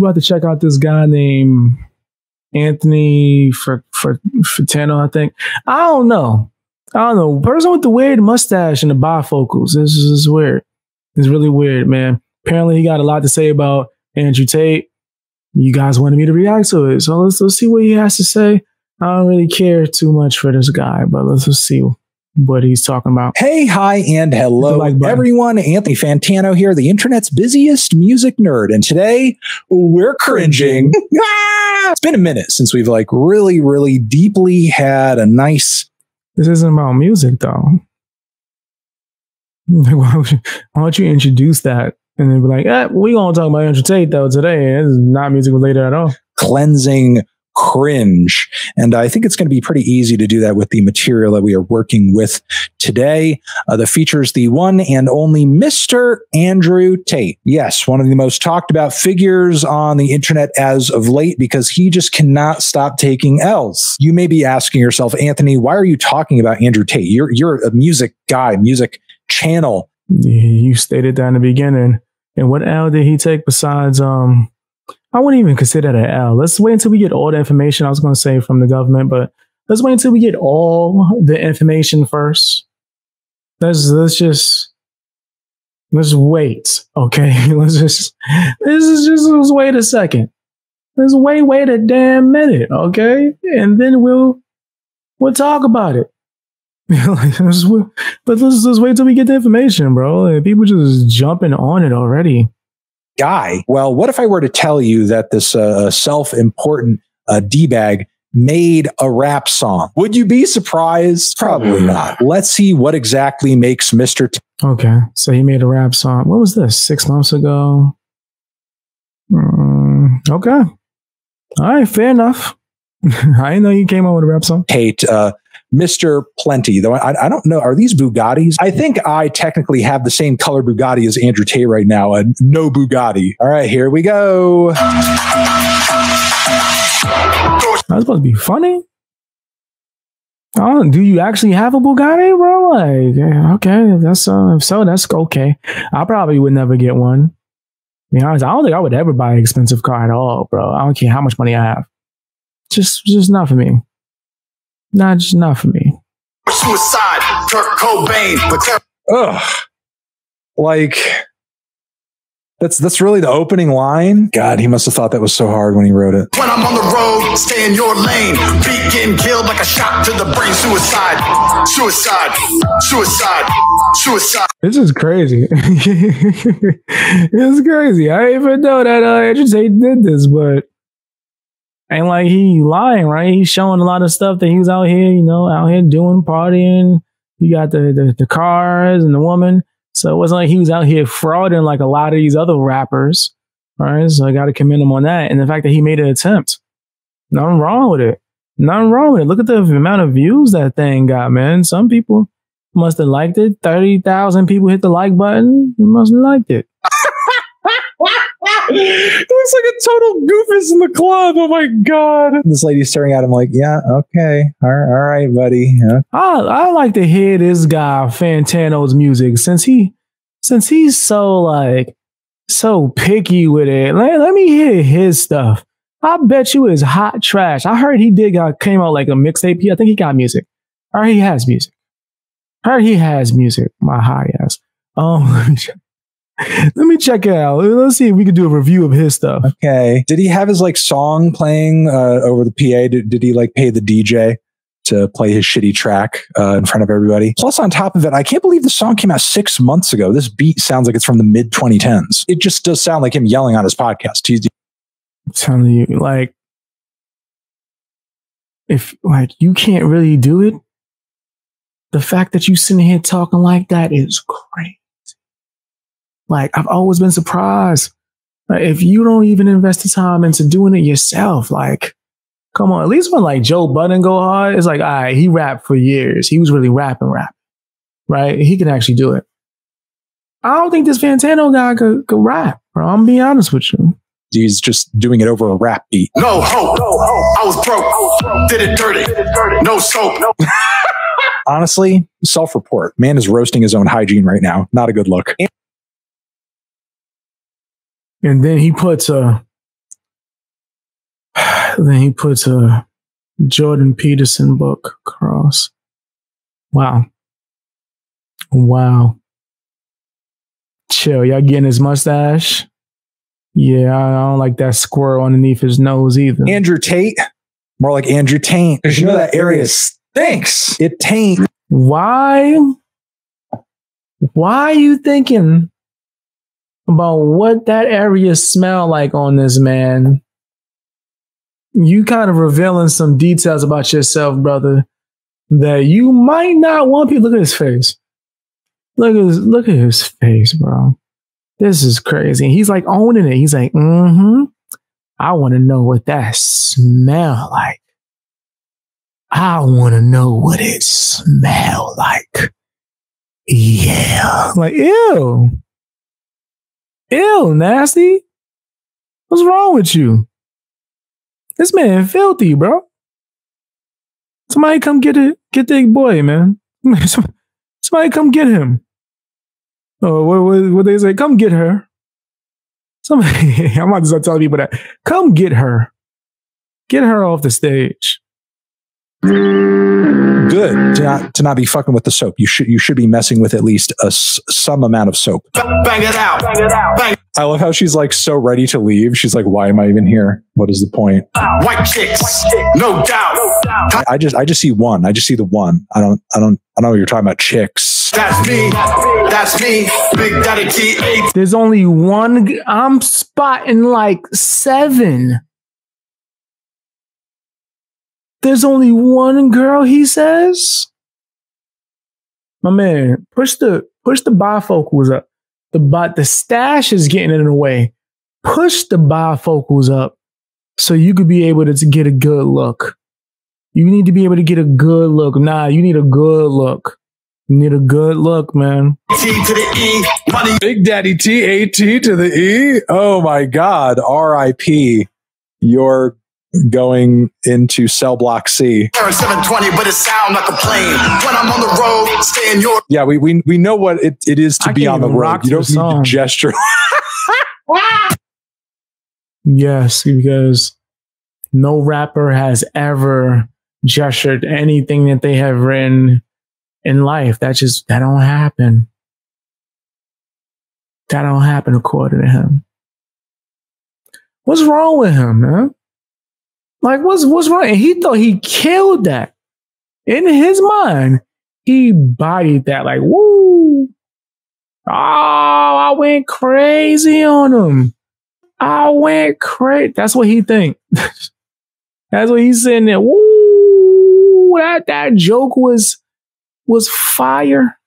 about to check out this guy named Anthony for for Fantano, I think. I don't know. I don't know. Person with the weird mustache and the bifocals. This is, this is weird. It's really weird, man. Apparently, he got a lot to say about Andrew Tate. You guys wanted me to react to it, so let's let's see what he has to say. I don't really care too much for this guy, but let's just see what he's talking about. Hey, hi, and hello, Like everyone. Anthony Fantano here, the internet's busiest music nerd. And today we're cringing. Ah! it's been a minute since we've like really, really deeply had a nice. This isn't about music, though. Like, why, would you, why don't you introduce that and then be like, eh, we gonna talk about Andrew Tate though today. This is not music related at all. cleansing cringe. And I think it's going to be pretty easy to do that with the material that we are working with today. Uh, that features the one and only Mr. Andrew Tate. Yes, one of the most talked about figures on the internet as of late because he just cannot stop taking L's. You may be asking yourself, Anthony, why are you talking about Andrew Tate? You're, you're a music guy, music channel. You stated that in the beginning. And what L did he take besides um I wouldn't even consider that an L. Let's wait until we get all the information I was gonna say from the government, but let's wait until we get all the information first. Let's let's just let's wait. Okay. let's just this is just let's wait a second. Let's wait, wait a damn minute, okay? And then we'll we'll talk about it. Like, let's but let's just wait till we get the information, bro. People just jumping on it already. Guy. Well, what if I were to tell you that this uh, self-important uh, d-bag made a rap song? Would you be surprised? Probably not. Let's see what exactly makes Mr. T- Okay, so he made a rap song. What was this? Six months ago. Mm, okay, all right, fair enough. I know you came out with a rap song. Tate, uh, Mr. Plenty. Though I, I don't know, are these Bugattis? I think I technically have the same color Bugatti as Andrew Tate right now. A no Bugatti. All right, here we go. That's supposed to be funny. Oh, do you actually have a Bugatti, bro? Like, okay, that's uh, if so, that's okay. I probably would never get one. To be honest, I don't think I would ever buy an expensive car at all, bro. I don't care how much money I have. Just, just not for me. Not just not for me. Suicide, Kurt Cobain, but Ugh. Like that's that's really the opening line. God, he must have thought that was so hard when he wrote it. when I'm on the road, stay in your lane. Beat getting killed like a shot to the brain. Suicide, suicide, suicide, suicide. This is crazy. it's crazy. I didn't even know that uh, Andrew Tate did this, but ain't like he lying, right? He's showing a lot of stuff that he was out here, you know, out here doing partying. You got the, the the cars and the woman. So it wasn't like he was out here frauding like a lot of these other rappers. Right. So I got to commend him on that. And the fact that he made an attempt. Nothing wrong with it. Nothing wrong with it. Look at the amount of views that thing got, man. Some people must have liked it. 30,000 people hit the like button. Must have liked it looks like a total goofus in the club. Oh my god! This lady's staring at him like, "Yeah, okay, all right, buddy." Yeah. I, I like to hear this guy Fantano's music since he since he's so like so picky with it. Let, let me hear his stuff. I bet you it's hot trash. I heard he did got came out like a mixtape. I think he got music. Heard he has music. Heard he has music. My high ass. Um, let me check, let me check it out. Let's see if we can do a review of his stuff. Okay. Did he have his like song playing uh, over the PA? Did, did he like pay the DJ to play his shitty track uh, in front of everybody? Plus, on top of it, I can't believe the song came out six months ago. This beat sounds like it's from the mid 2010s. It just does sound like him yelling on his podcast. He's I'm telling you, like, if like you can't really do it, the fact that you sitting here talking like that is crazy. Like, I've always been surprised. Like, if you don't even invest the time into doing it yourself, like, come on. At least when like Joe Budden go hard, it's like, all right, he rapped for years. He was really rapping, rap, right? He can actually do it. I don't think this Fantano guy could, could rap, bro. I'm gonna be honest with you. he's just doing it over a rap beat. No hope. I was broke. Did it dirty. No soap. Honestly, self report. Man is roasting his own hygiene right now. Not a good look. And then he puts a uh, then he puts a Jordan Peterson book across. Wow. Wow. Chill. Y'all getting his mustache? Yeah, I don't like that squirrel underneath his nose either. Andrew Tate, more like Andrew Taint. Because you know that area stinks. It taint. Why? Why are you thinking about what that area smell like on this man? You kind of revealing some details about yourself, brother, that you might not want people. Look at his face. Look at his, look at his face, bro. This is crazy. He's like owning it. He's like, mm-hmm. I want to know what that smell like. I want to know what it smell like. Yeah. Like, ew. Ew, nasty. What's wrong with you? This man filthy, bro. Somebody come get it, get the boy, man. Somebody come get him. Oh, what, what, what they say? Come get her. Somebody, I'm not just telling people that. Come get her. Get her off the stage. Good to not, to not be fucking with the soap. You should you should be messing with at least a s- some amount of soap. Bang it out. Bang it out. Bang. I love how she's like so ready to leave. She's like, "Why am I even here? What is the point?" White chicks. No doubt. I just I just see one. I just see the one. I don't I don't I don't know what you're talking about. Chicks. That's me. That's me. Big Daddy T. There's only one. Um, I'm spotting like seven. There's only one girl, he says. My man, push the push the bifocals up. The but the stash is getting in the way. Push the bifocals up so you could be able to, to get a good look. You need to be able to get a good look. Nah, you need a good look. You need a good look, man. T to the E. Money. Big Daddy T A T to the E. Oh my God. R.I.P. You're going into cell block C. 720, but it sound like a plane. When I'm on the road, stay in your Yeah, we we, we know what it, it is to I be on the road. rock You don't the need to gesture. Yes, because no rapper has ever gestured anything that they have written in life. That just that don't happen. That don't happen according to him. What's wrong with him, man? Like what's what's wrong? And he thought he killed that. In his mind, he bodied that like woo. Oh, I went crazy on him. I went crazy. That's what he think. That's what he's saying there. Woo! That that joke was was fire.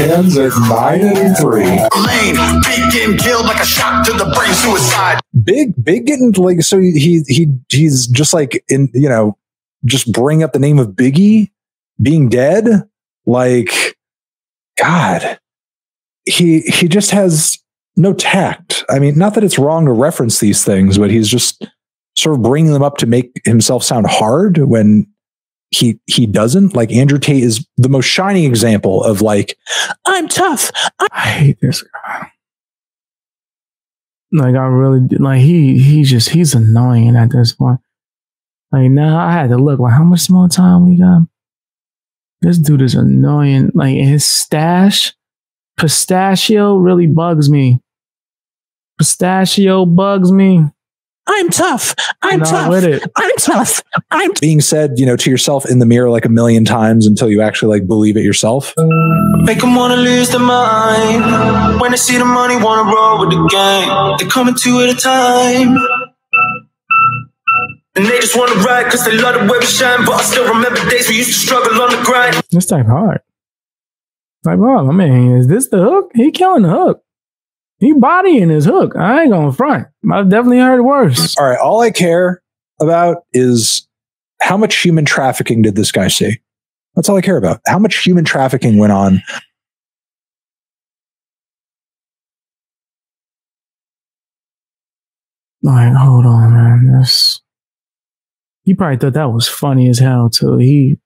Hands at nine and three. lane. Beat getting killed like a shot to the brain. Suicide. big big getting like so he he he's just like in you know just bring up the name of biggie being dead like god he he just has no tact i mean not that it's wrong to reference these things but he's just sort of bringing them up to make himself sound hard when he he doesn't like andrew tate is the most shining example of like i'm tough I hate this guy. Like I really like he he just he's annoying at this point. Like now I had to look like how much more time we got. This dude is annoying. Like his stash, pistachio really bugs me. Pistachio bugs me. I'm tough i'm Not tough with it. I'm tough. I'm being said, you know, to yourself in the mirror like a million times until you actually like believe it yourself. Make them wanna lose their mind. When they see the money, wanna roll with the gang. They're coming two at a time. And they just wanna ride cause they love the way we shine. But I still remember days we used to struggle on the grind. This type hard. Like, bro, I mean, is this the hook? He killing the hook. He bodying his hook. I ain't gonna front. I've definitely heard worse. All right. All I care about is how much human trafficking did this guy see? That's all I care about. How much human trafficking went on? Like, hold on, man. This he probably thought that was funny as hell too. He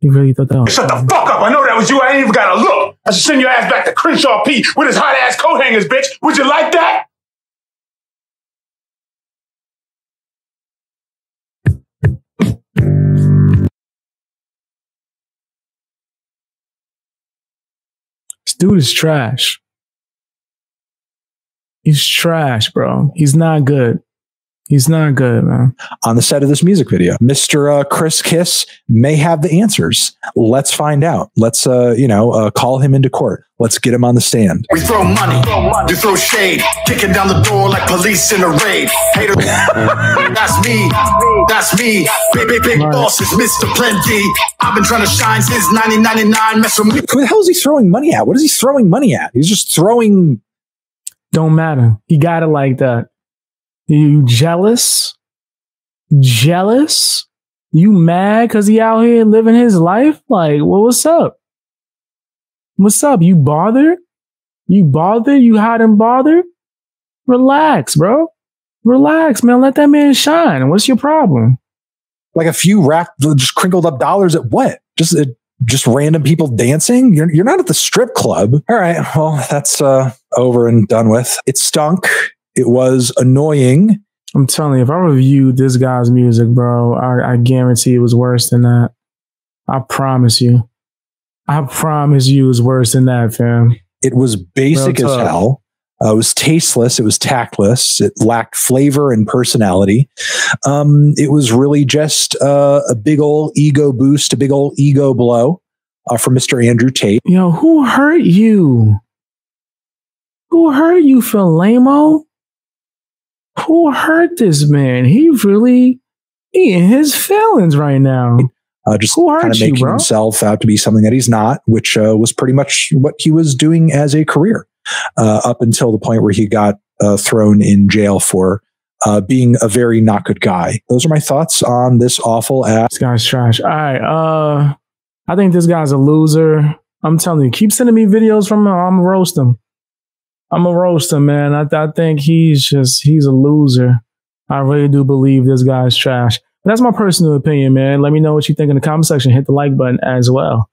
he really thought that was Shut the fuck up. I know that was you. I ain't even got to look. I should send your ass back to Crenshaw P with his hot ass coat hangers, bitch. Would you like that? This dude is trash. He's trash, bro. He's not good. He's not good, man. On the set of this music video, Mr. Uh, Chris Kiss may have the answers. Let's find out. Let's, uh, you know, uh, call him into court. Let's get him on the stand. We throw money, you throw shade, kicking down the door like police in a raid. Hater, that's me, that's me. Big, big, big boss is Mr. Plenty. I've been trying to shine since 1999. Mess with me. Who the hell is he throwing money at? What is he throwing money at? He's just throwing. Don't matter. He got it like that. You jealous? Jealous? You mad because he out here living his life? Like, well, what's up? What's up? You bothered? You bothered? You hot and bothered? Relax, bro. Relax, man. Let that man shine. What's your problem? like a few wrapped, just crinkled up dollars at what? Just uh, just random people dancing. You're you're not at the strip club. All right, well that's uh, over and done with. It stunk. It was annoying. I'm telling you, if I reviewed this guy's music, bro, I, I guarantee it was worse than that. I promise you. I promise you it was worse than that, fam. It was basic as hell. Uh, it was tasteless. It was tactless. It lacked flavor and personality. Um, it was really just uh, a big old ego boost, a big old ego blow uh, from Mr. Andrew Tate. Yo, who hurt you? Who hurt you, Philamo? Who hurt this man? He really he in his feelings right now. uh, just kind of making bro? himself out to be something that he's not, which uh, was pretty much what he was doing as a career uh, up until the point where he got uh, thrown in jail for uh, being a very not good guy. Those are my thoughts on this awful ass. This guy's trash. All right, uh, I think this guy's a loser. I'm telling you, keep sending me videos from him. I'm gonna roast him. I'm a roaster, man. I, I think he's just he's a loser. I really do believe this guy's trash. That's my personal opinion, man. Let me know what you think in the comment section. Hit the like button as well.